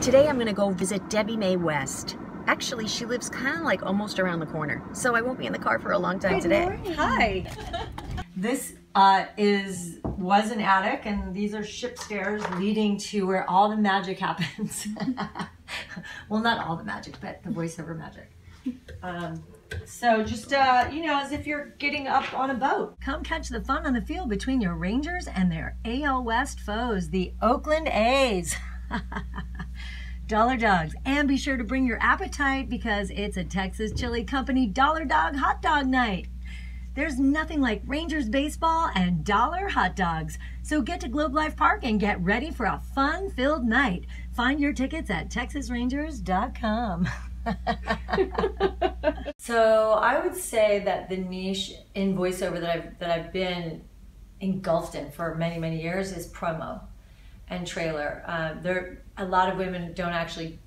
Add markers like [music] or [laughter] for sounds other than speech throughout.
Today I'm gonna go visit Debi Mae West. Actually, she lives kind of like almost around the corner, so I won't be in the car for a long time Good today. morning. Hi. [laughs] This uh, is was an attic, and these are ship stairs leading to where all the magic happens. [laughs] well, not all the magic, but the voiceover magic. Um, so just uh, you know, as if you're getting up on a boat. Come catch the fun on the field between your Rangers and their AL West foes, the Oakland A's. [laughs] Dollar Dogs. And be sure to bring your appetite because it's a Texas Chili Company Dollar Dog Hot Dog Night. There's nothing like Rangers baseball and dollar hot dogs. So get to Globe Life Park and get ready for a fun filled night. Find your tickets at texasrangers.com. [laughs] [laughs] so I would say that the niche in voiceover that I've that I've been engulfed in for many many years is promo and trailer. Uh, there a lot of women don't actually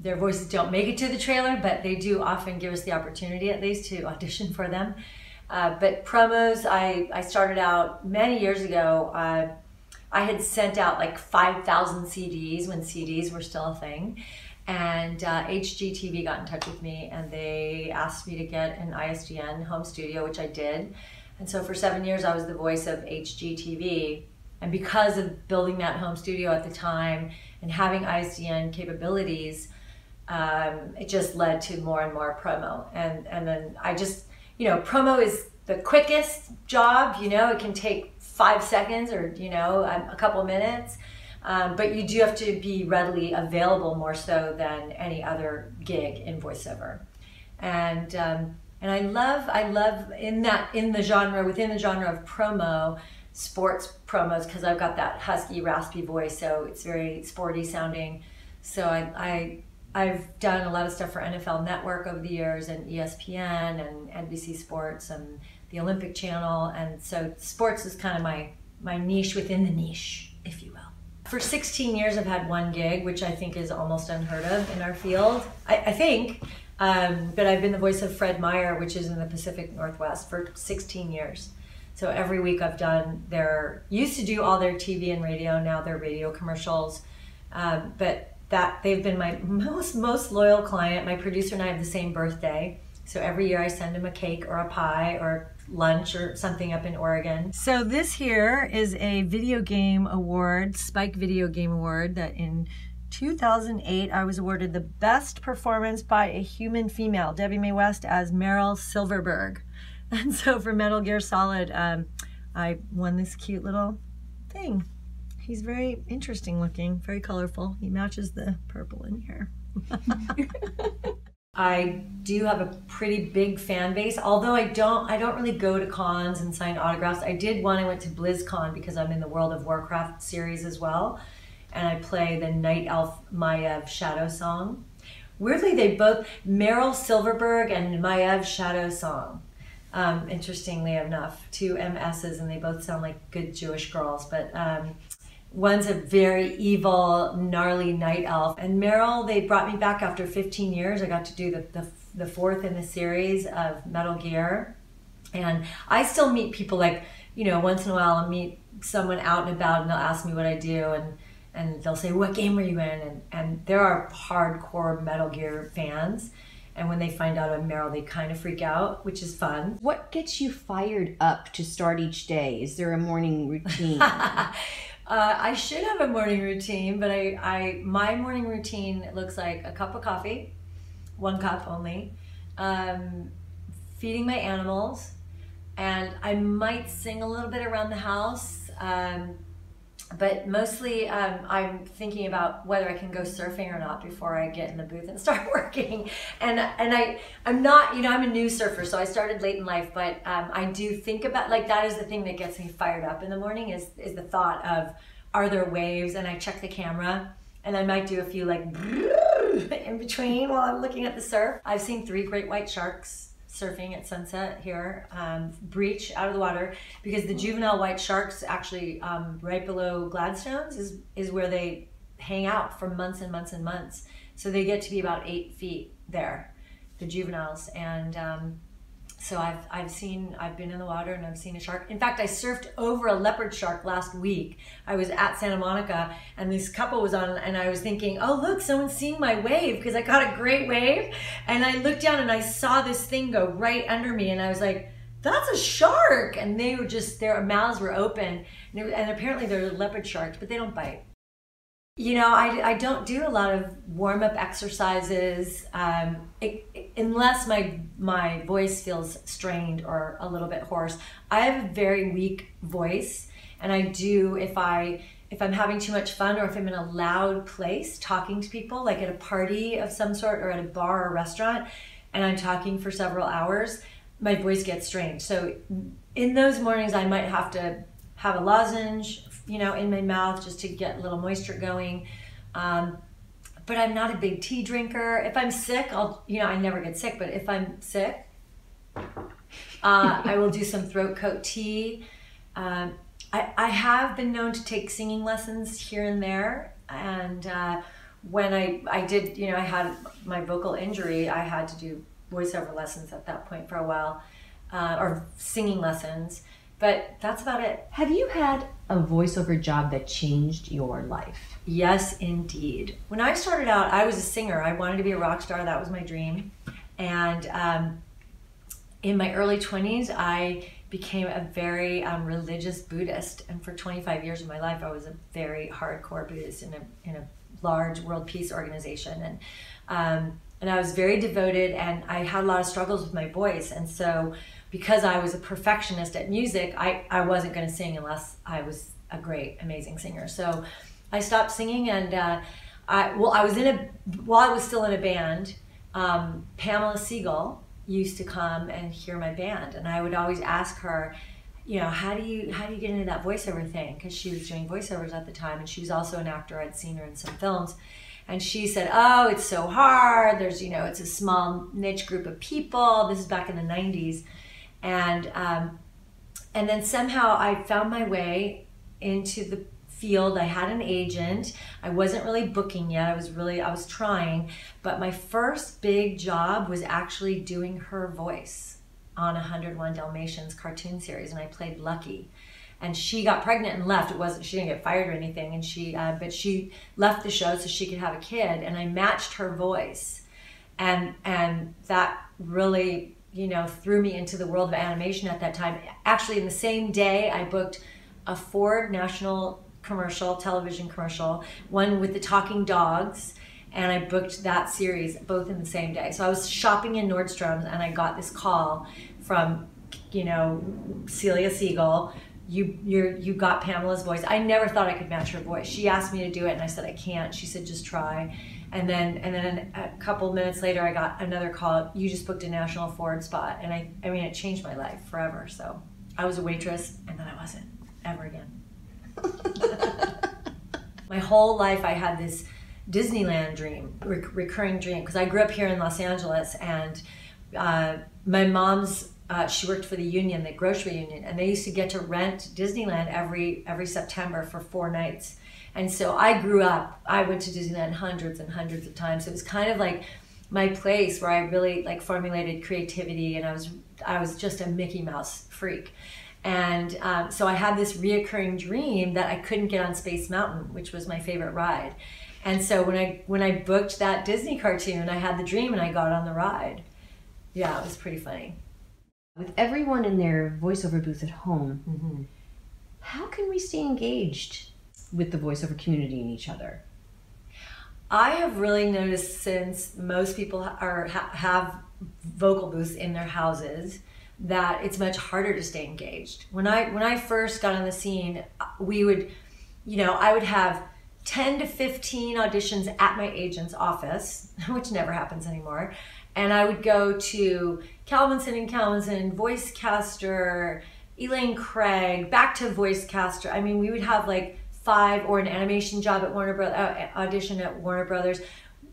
their voices don't make it to the trailer, but they do often give us the opportunity at least to audition for them. Uh, but promos, I, I started out many years ago. Uh, I had sent out like 5,000 CDs when CDs were still a thing. And uh, HGTV got in touch with me and they asked me to get an ISDN home studio, which I did. And so for seven years, I was the voice of HGTV. And because of building that home studio at the time and having ISDN capabilities, um, it just led to more and more promo. And, and then I just, you know, promo is the quickest job, you know, it can take five seconds or, you know, a, a couple minutes. Um, but you do have to be readily available more so than any other gig in voiceover. And, um, and I love, I love in that, in the genre, within the genre of promo, sports promos, because I've got that husky, raspy voice, so it's very sporty sounding. So I, I I've done a lot of stuff for NFL Network over the years and ESPN and NBC Sports and the Olympic Channel. And so sports is kind of my, my niche within the niche, if you will. For 16 years, I've had one gig, which I think is almost unheard of in our field. I, I think. Um, but I've been the voice of Fred Meyer, which is in the Pacific Northwest, for 16 years. So every week I've done their, used to do all their TV and radio, now they're radio commercials. Um, but that they've been my [laughs] most most loyal client. My producer and I have the same birthday. So every year I send him a cake or a pie or lunch or something up in Oregon. So this here is a video game award, Spike Video Game Award that in 2008 I was awarded the best performance by a human female, Debi Mae West as Meryl Silverberg. And [laughs] so for Metal Gear Solid, um, I won this cute little thing. He's very interesting looking, very colorful. He matches the purple in here. [laughs] I do have a pretty big fan base, although I don't I don't really go to cons and sign autographs. I did one I went to BlizzCon because I'm in the World of Warcraft series as well. And I play the Night Elf Maiev Shadowsong. Weirdly, they both Meryl Silverberg and Maiev Shadowsong. Um, interestingly enough, two MSs, and they both sound like good Jewish girls. But um, one's a very evil, gnarly night elf. And Meryl, they brought me back after 15 years. I got to do the, the, the fourth in the series of Metal Gear. And I still meet people like, you know, once in a while I'll meet someone out and about and they'll ask me what I do. And and they'll say, "What game are you in?" And and there are hardcore Metal Gear fans, and when they find out I'm Meryl, they kind of freak out, which is fun. What gets you fired up to start each day? Is there a morning routine? [laughs] uh, I should have a morning routine, but I, I my morning routine looks like a cup of coffee, one cup only, um, feeding my animals, and I might sing a little bit around the house. Um, but mostly um, I'm thinking about whether I can go surfing or not before I get in the booth and [laughs] start working. And and I I'm not you know I'm a new surfer, so I started late in life, but um, I do think about like that is the thing that gets me fired up in the morning is is the thought of are there waves, and I check the camera, and I might do a few like [laughs] in between while I'm looking at the surf. I've seen three great white sharks surfing at sunset here, um, breach out of the water because the juvenile white sharks actually um, right below Gladstones is, is where they hang out for months and months and months. So they get to be about eight feet there, the juveniles. And um, so I've I've seen I've been in the water and I've seen a shark. In fact, I surfed over a leopard shark last week. I was at Santa Monica and this couple was on and I was thinking, "Oh, look, someone's seeing my wave because I caught a great wave." And I looked down and I saw this thing go right under me and I was like, "That's a shark." And they were just their mouths were open and, it, and apparently they're leopard sharks, but they don't bite. You know, I, I don't do a lot of warm up exercises um, it, it, unless my my voice feels strained or a little bit hoarse. I have a very weak voice, and I do if I if I'm having too much fun or if I'm in a loud place talking to people, like at a party of some sort or at a bar or restaurant, and I'm talking for several hours, my voice gets strained. So in those mornings, I might have to have a lozenge, you know, in my mouth just to get a little moisture going. Um, but I'm not a big tea drinker. If I'm sick, I'll, you know, I never get sick, but if I'm sick, uh, I will do some throat coat tea. Um, I, I have been known to take singing lessons here and there. And uh, when I, I did, you know, I had my vocal injury, I had to do voiceover lessons at that point for a while, uh, or singing lessons. But that's about it. Have you had a voiceover job that changed your life? Yes, indeed. When I started out, I was a singer. I wanted to be a rock star. That was my dream. And um, in my early 20s, I became a very um, religious Buddhist. And for 25 years of my life, I was a very hardcore Buddhist in a, in a large world peace organization. And, um, and I was very devoted, and I had a lot of struggles with my voice. And so because I was a perfectionist at music, I, I wasn't going to sing unless I was a great, amazing singer. So I stopped singing and uh, I, well, I was in a, while I was still in a band, um, Pamela Segall used to come and hear my band and I would always ask her, you know, how do you, how do you get into that voiceover thing? Cause she was doing voiceovers at the time and she was also an actor. I'd seen her in some films and she said, "Oh, it's so hard. There's, you know, it's a small niche group of people. This is back in the '90s, and um, and then somehow I found my way into the field. I had an agent. I wasn't really booking yet. I was really I was trying, but my first big job was actually doing her voice on 101 Dalmatians cartoon series, and I played Lucky. And she got pregnant and left. It wasn't she didn't get fired or anything, and she uh, but she left the show so she could have a kid, and I matched her voice, and and that really you know, threw me into the world of animation at that time. Actually, in the same day, I booked a Ford National commercial, television commercial, one with the talking dogs, and I booked that series both in the same day. So I was shopping in Nordstrom's and I got this call from, you know, Celia Siegel. You you you got Pamela's voice. I never thought I could match her voice. She asked me to do it and I said I can't. She said just try and then and then a couple minutes later i got another call you just booked a national ford spot and i i mean it changed my life forever so i was a waitress and then i wasn't ever again [laughs] my whole life i had this disneyland dream rec- recurring dream because i grew up here in los angeles and uh, my mom's uh, she worked for the union the grocery union and they used to get to rent disneyland every every september for four nights and so I grew up, I went to Disneyland hundreds and hundreds of times. It was kind of like my place where I really like formulated creativity and I was I was just a Mickey Mouse freak. And um, so I had this reoccurring dream that I couldn't get on Space Mountain, which was my favorite ride. And so when I when I booked that Disney cartoon, I had the dream and I got on the ride. Yeah, it was pretty funny. With everyone in their voiceover booth at home, Mm-hmm. how can we stay engaged with the voiceover community and each other? I have really noticed since most people are ha- have vocal booths in their houses that it's much harder to stay engaged. When I when I first got on the scene, we would, you know, I would have 10 to 15 auditions at my agent's office, [laughs] which never happens anymore. And I would go to Kalmenson and Kalmenson, Voicecaster, Elaine Craig, back to Voicecaster. I mean, we would have like five or an animation job at Warner Brothers, uh, audition at Warner Brothers.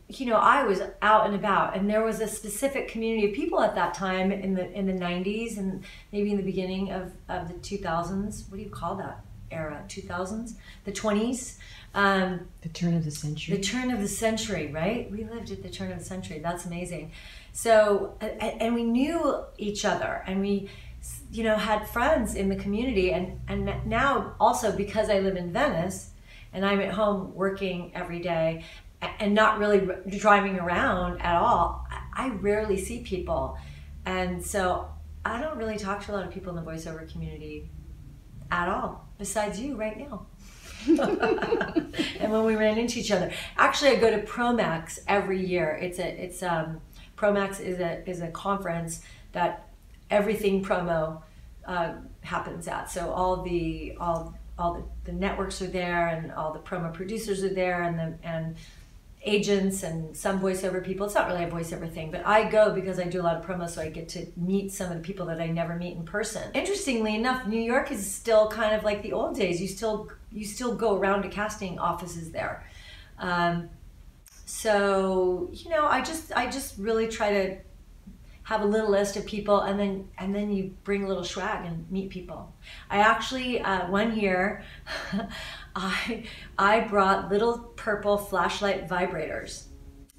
You know, I was out and about, and there was a specific community of people at that time in the in the '90s and maybe in the beginning of, of the 2000s. What do you call that? Era, 2000s, the 20s. Um, The turn of the century. the turn of the century, right? We lived at the turn of the century. That's amazing. So, and we knew each other, and we, you know, had friends in the community. And and now also because I live in Venice, and I'm at home working every day, and not really driving around at all. I- I rarely see people, and so I don't really talk to a lot of people in the voiceover community at all. Besides you, right now. [laughs] and when we ran into each other. Actually, I go to Promax every year. It's a it's um Promax is a is a conference that everything promo uh, happens at. So all the all all the, the networks are there, and all the promo producers are there, and the and agents and some voiceover people. It's not really a voiceover thing, but I go because I do a lot of promo, so I get to meet some of the people that I never meet in person. Interestingly enough, New York is still kind of like the old days. You still you still go around to casting offices there. Um, so you know, I just I just really try to have a little list of people and then and then you bring a little swag and meet people. I actually uh, one year [laughs] i i brought little purple flashlight vibrators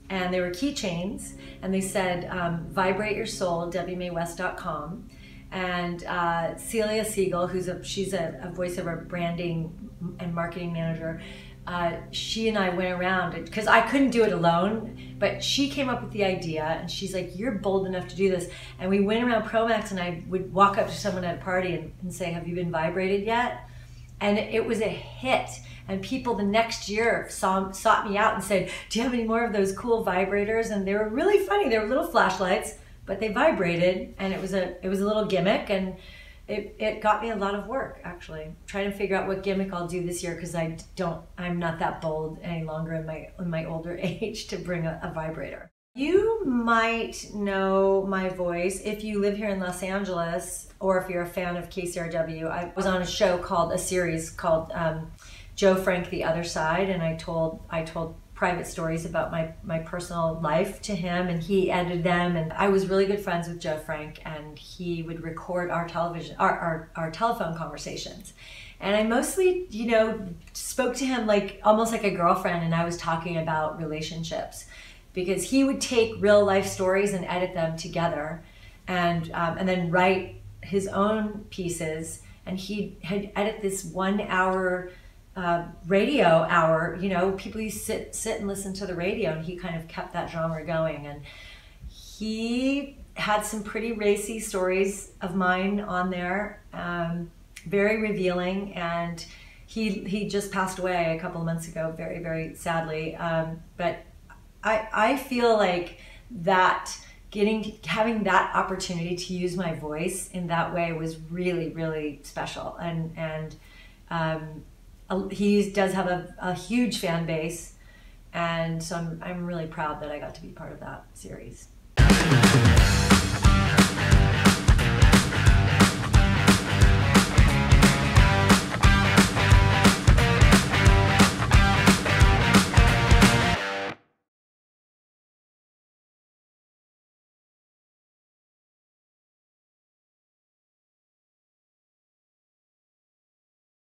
and they were keychains and they said um, vibrate your soul wmaywest.com and uh, celia siegel who's a she's a, a voiceover branding and marketing manager uh, she and I went around because I couldn't do it alone, but she came up with the idea and she's like, You're bold enough to do this. And we went around Promax and I would walk up to someone at a party and, and say, Have you been vibrated yet? And it was a hit. And people the next year saw, sought me out and said, Do you have any more of those cool vibrators? And they were really funny. They were little flashlights, but they vibrated and it was a it was a little gimmick and it, it got me a lot of work actually trying to figure out what gimmick I'll do this year because I don't I'm not that bold any longer in my in my older [laughs] age to bring a, a vibrator. You might know my voice if you live here in Los Angeles or if you're a fan of KCRW. I was on a show called a series called um, Joe Frank the Other Side and I told I told private stories about my, my personal life to him and he edited them and I was really good friends with Joe Frank and he would record our television our, our, our telephone conversations. And I mostly you know spoke to him like almost like a girlfriend and I was talking about relationships because he would take real life stories and edit them together and um, and then write his own pieces and he had edit this one hour uh, radio hour, you know, people used to sit sit and listen to the radio, and he kind of kept that genre going. And he had some pretty racy stories of mine on there, um, very revealing. And he he just passed away a couple of months ago, very very sadly. Um, but I I feel like that getting having that opportunity to use my voice in that way was really really special and and um, he does have a, a huge fan base, and so I'm, I'm really proud that I got to be part of that series.